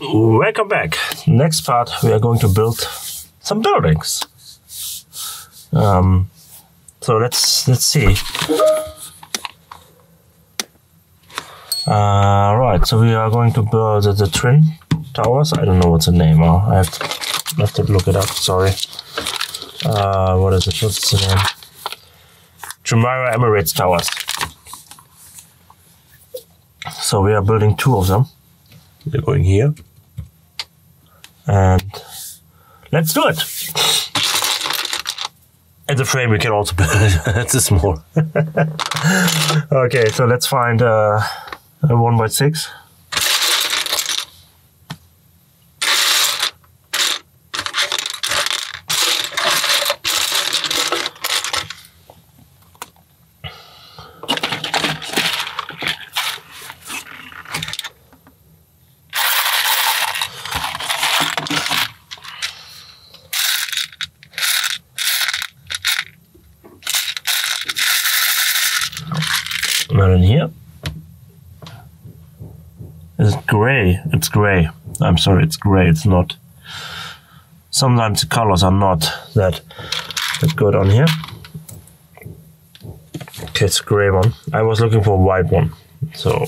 Welcome back. Next part, we are going to build some buildings. Um, so let's let's see. Uh, right, so we are going to build the, the twin towers. I don't know what's the name. Uh, I have to, have to look it up. Sorry. Uh, what is it? What's the name? Jumeirah Emirates Towers. So we are building two of them. They're going here. And let's do it. And the frame we can also build. a small. okay, so let's find uh, a one by six. Not in here. Is it gray? I'm sorry, it's gray. It's not. Sometimes the colors are not that that good on here. Okay, it's a gray one. I was looking for a white one. So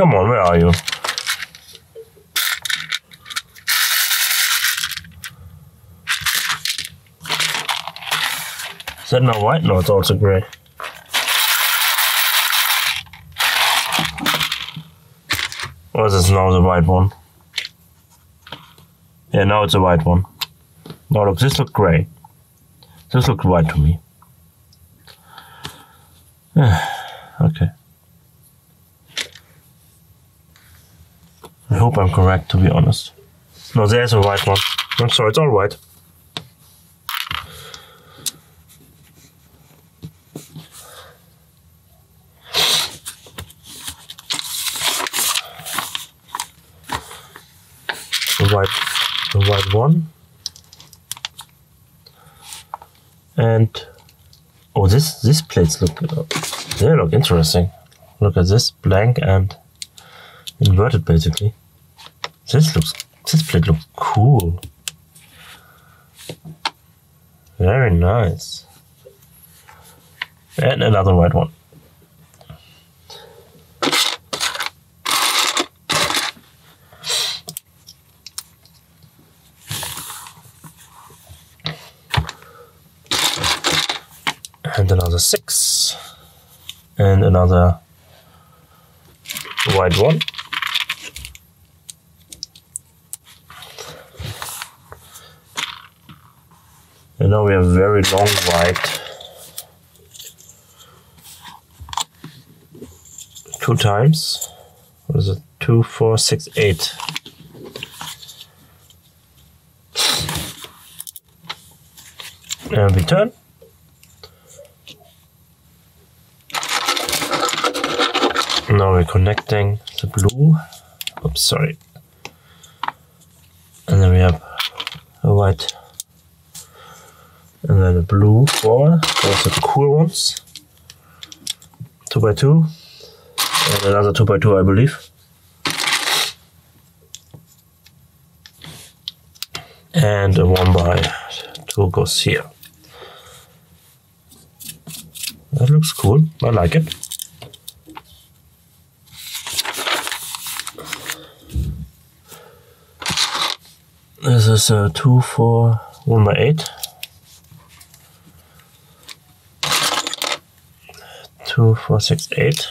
Come on, where are you? Is that not white? No, it's also gray. Or is this now the white one? Yeah, now it's a white one. No, look, this looks gray. This looks white to me. okay. I hope I'm correct, to be honest. No, there's a white one. I'm sorry, it's all white. The white, the white one. And oh, this this plates look they look interesting. Look at this blank and inverted basically. This looks this plate looks cool. Very nice. And another white one. And another six. And another white one. Now we have very long white. Two times. What is it? Two, four, six, eight. And we turn. Now we're connecting the blue. Oops, sorry. And then we have a white and then a blue for those are the cool ones. Two by two. And another two by two I believe. And a one by two goes here. That looks cool. I like it. This is a two, four, one by eight. Two, four, six, eight.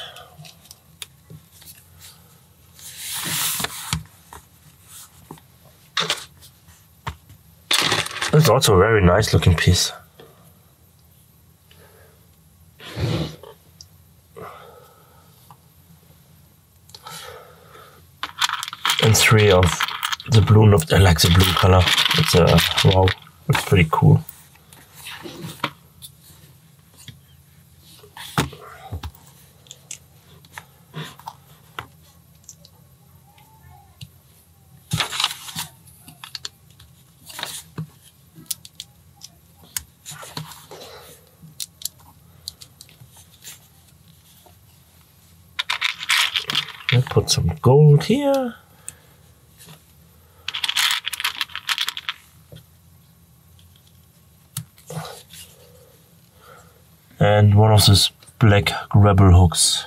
It's also a very nice looking piece. And three of the blue, I like the blue color. It's a, wow, it's pretty cool. We'll put some gold here. And one of these black grabber hooks.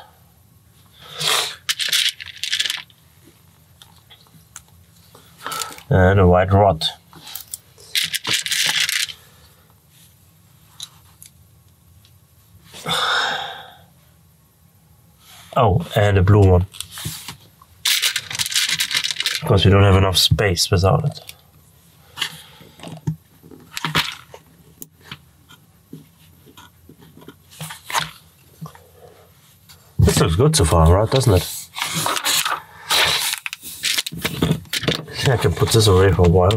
And a white rod. Oh, and a blue one. Because we don't have enough space without it. This looks good so far, right? Doesn't it? I can put this away for a while.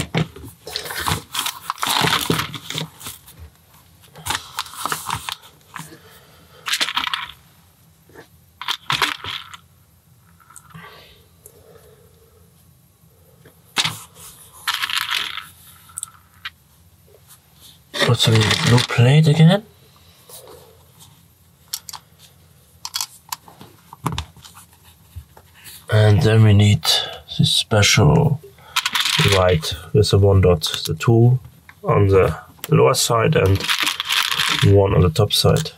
Put some blue again. And then we need this special white with the one dot, the two on the lower side and one on the top side.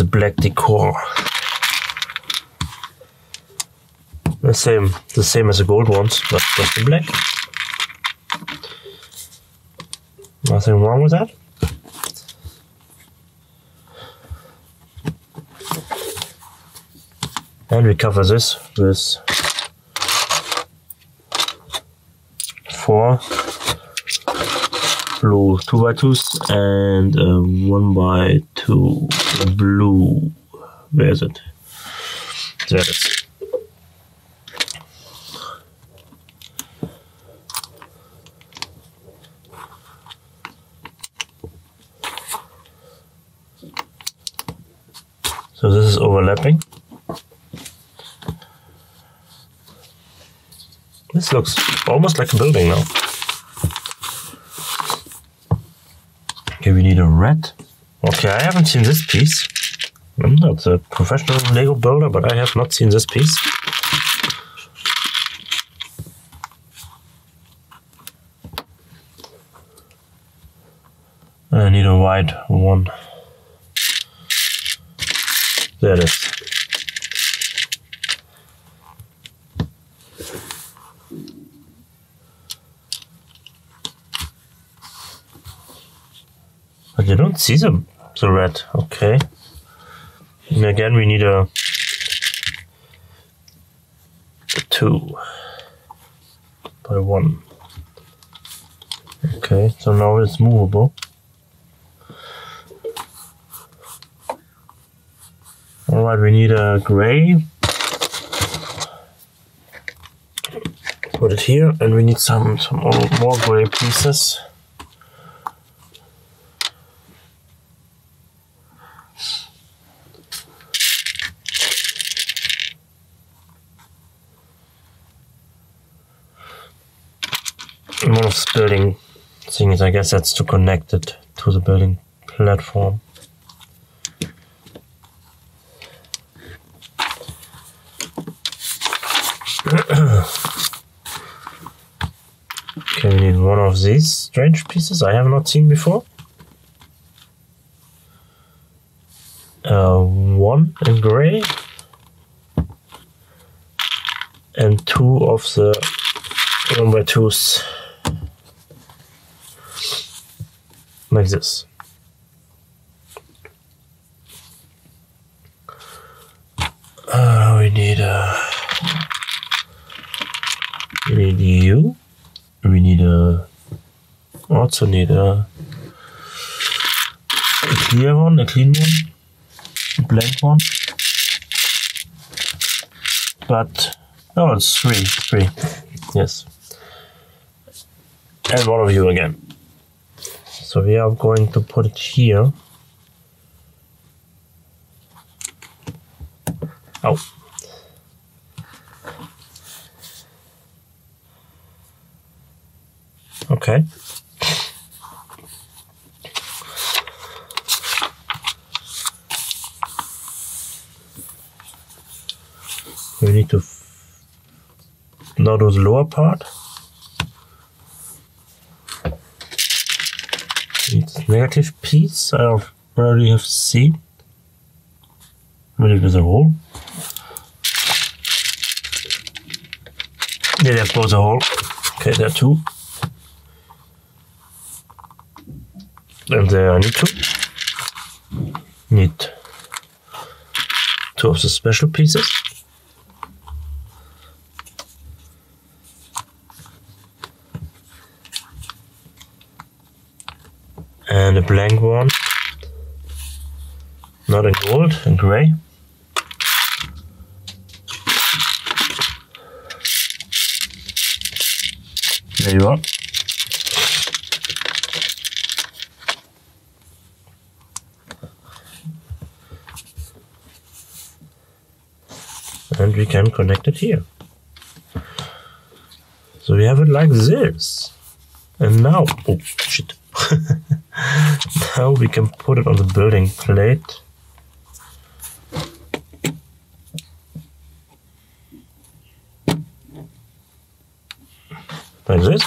The black decor. The same, the same as the gold ones, but just in black. Nothing wrong with that. And we cover this with four blue 2 by 2s and uh, 1 by 2 blue. Where is it? There it is. So this is overlapping. This looks almost like a building now. Okay, we need a red. Okay, I haven't seen this piece. I'm not a professional Lego builder, but I have not seen this piece. I need a white one. There it is. But you don't see the, the red, okay. And again we need a, a two by one. Okay, so now it's movable. Alright, we need a gray. Put it here, and we need some some more gray pieces. One of the building things, I guess that's to connect it to the building platform. okay, we need one of these strange pieces I have not seen before. Uh, one in gray and two of the one by twos like this. Uh, we need a we need you. We need uh, a also need a, a clear one, a clean one, a blank one. But oh, it's three, three. Yes, and one of you again. So we are going to put it here. Oh. Okay. We need to now do the lower part. It's negative piece I already have seen. Maybe with a hole. Yeah, there goes a hole. Okay, there are two. And there I need two. Need two of the special pieces. And a blank one. Not in gold, in gray. There you are. And we can connect it here. So we have it like this. And now, oh shit. now we can put it on the building plate. Like this,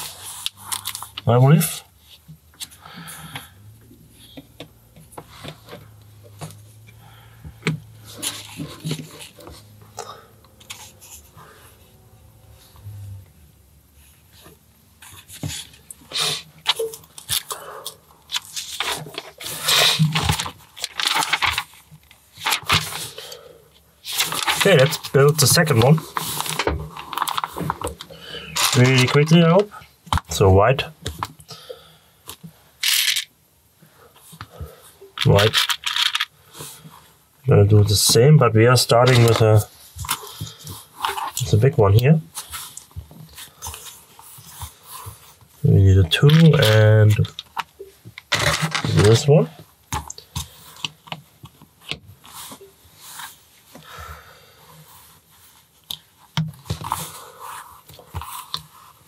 I believe. Okay, let's build the second one. Really quickly, I hope. So white. White. I'm gonna do the same, but we are starting with a with a big one here. We need a two and this one.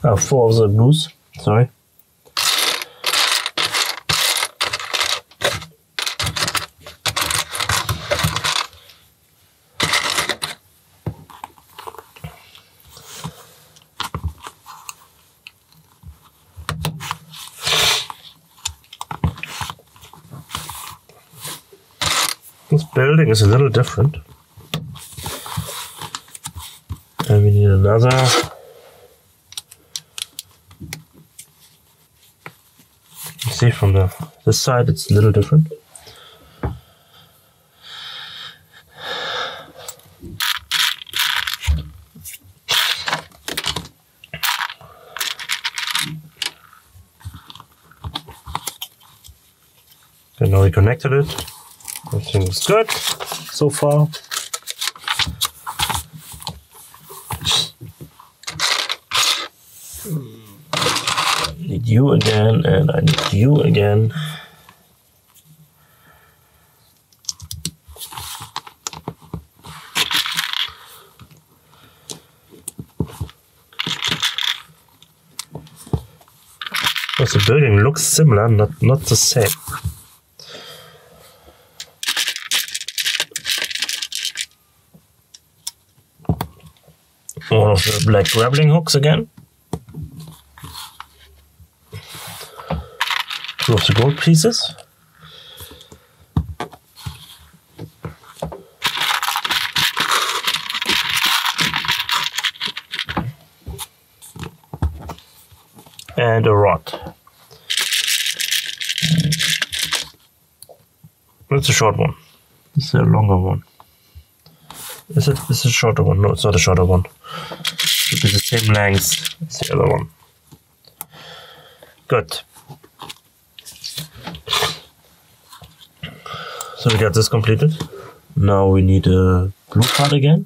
Uh, four of the blues, sorry. This building is a little different. And we need another see from the this side it's a little different. Okay, now we connected it. Everything is good so far. need you again, and I need you again. Because the building looks similar, not not the same. One of the black grappling hooks again. Two of gold pieces. And a rod. That's a short one. Is a longer one. Is it? This is a shorter one. No, it's not a shorter one. It be the same length as the other one. Good. So we got this completed. Now we need a blue card again.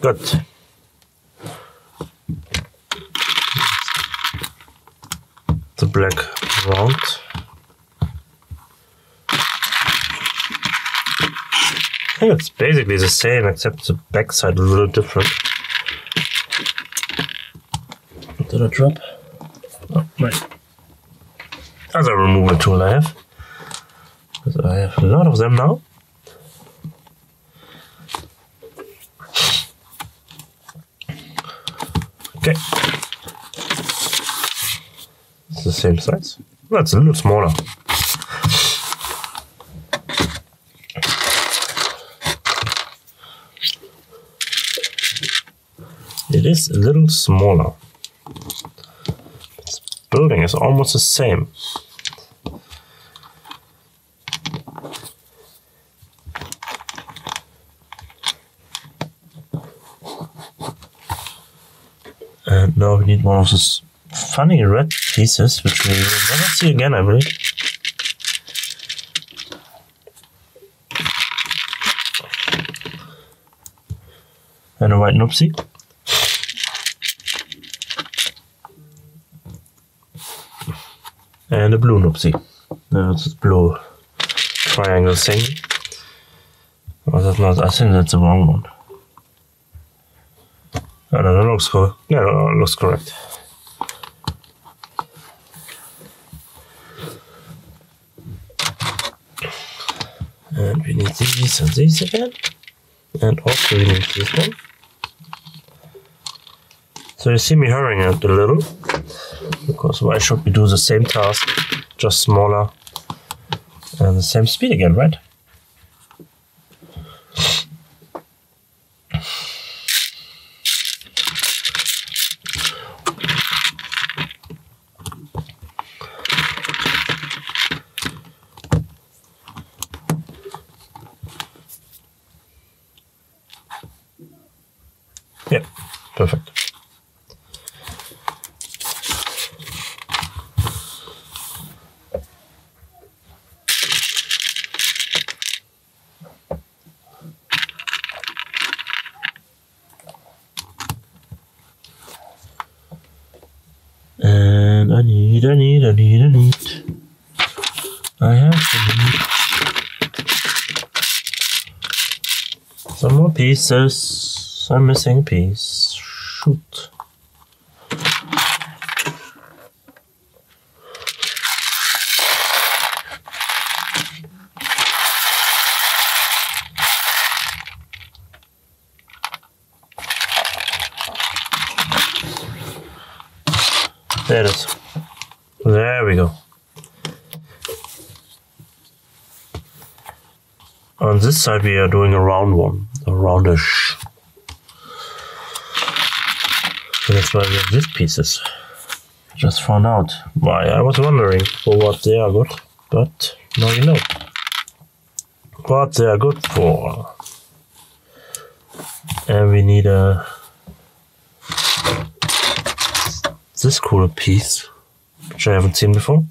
Good. The black round. I think it's basically the same except the backside a little different. Did I drop? Oh, my other removal tool I have. Because I have a lot of them now. Okay. It's the same size. That's a little smaller. It is a little smaller. This building is almost the same. And now we need one of those funny red pieces, which we will never see again, I believe. And a white Nupsi. And a blue Nupsi. That's a blue triangle thing. Oh, that's not, I think that's the wrong one. Oh, no, that looks cool. Yeah, that looks correct. And we need these again. And also need this one. So you see me hurrying it a little. Because why should we do the same task, just smaller and the same speed again, right? Yeah, perfect. And I need, I need, I need, I need. I have to need pieces. I'm missing piece. Shoot. There it is. There we go. On this side we are doing a round one, roundish. So that's why we have these pieces. Just found out why I was wondering for what they are good, but now you know what they are good for. And we need a this cool piece, which I haven't seen before.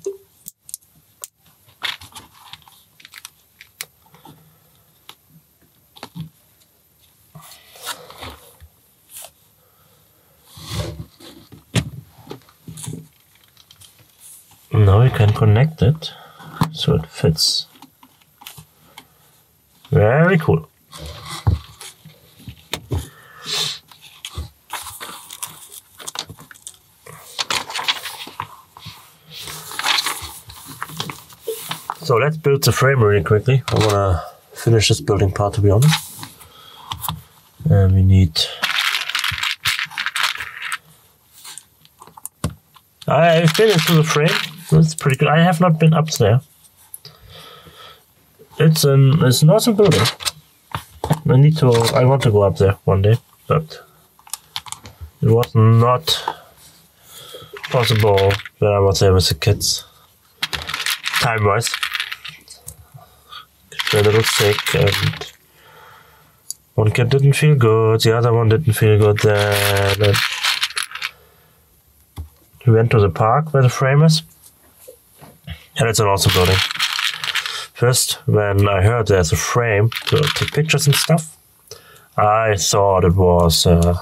Now we can connect it so it fits. Very cool. So let's build the frame really quickly. I wanna finish this building part to be honest. And we need I've been the frame. That's pretty good. I have not been up there. It's an it's an awesome building. I need to I want to go up there one day, but it was not possible when I was there with the kids. Time wise. They're a little sick and one kid didn't feel good, the other one didn't feel good then. And we went to the park where the frame is. And it's an awesome building. First, when I heard there's a frame to take pictures and stuff, I thought it was uh,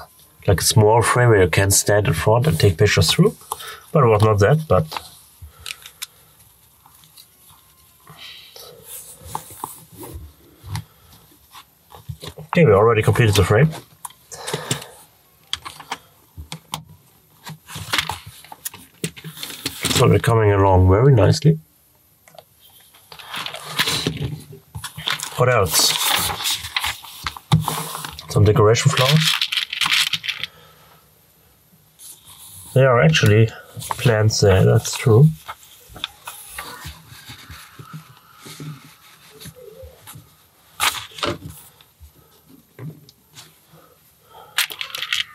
like a small frame where you can stand in front and take pictures through, but it was not that. But okay, we already completed the frame. So we're coming along very nicely. What else? Some decoration flowers. There are actually plants there, that's true.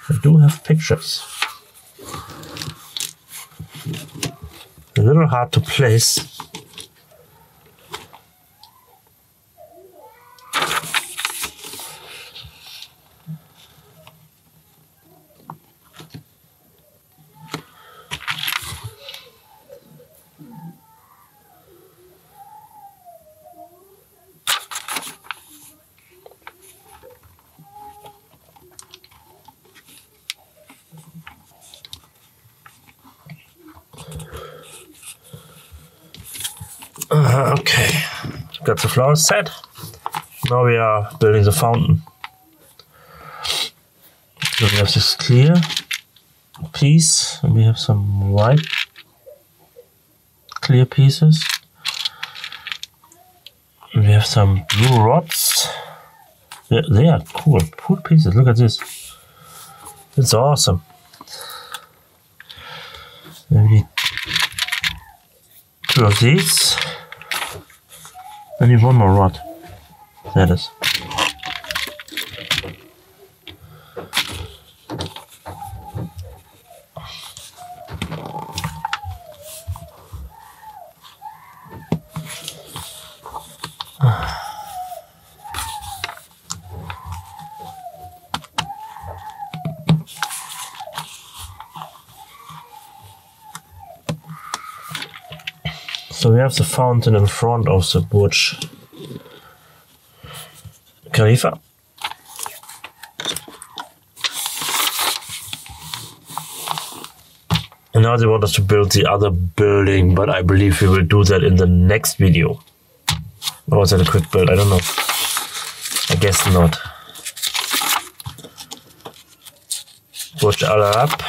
I do have pictures. A little hard to place. Uh, okay, got the flowers set. Now we are building the fountain. So we have this clear piece, and we have some white clear pieces. And we have some blue rods. They, they are cool, cool pieces. Look at this. It's awesome. Maybe two of these. I need one more rod. There it So we have the fountain in front of the Burj Khalifa. And now they want us to build the other building, but I believe we will do that in the next video. Or was that a quick build? I don't know. I guess not. Burj Al Arab.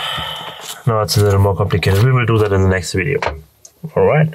Now it's a little more complicated. We will do that in the next video. Alright.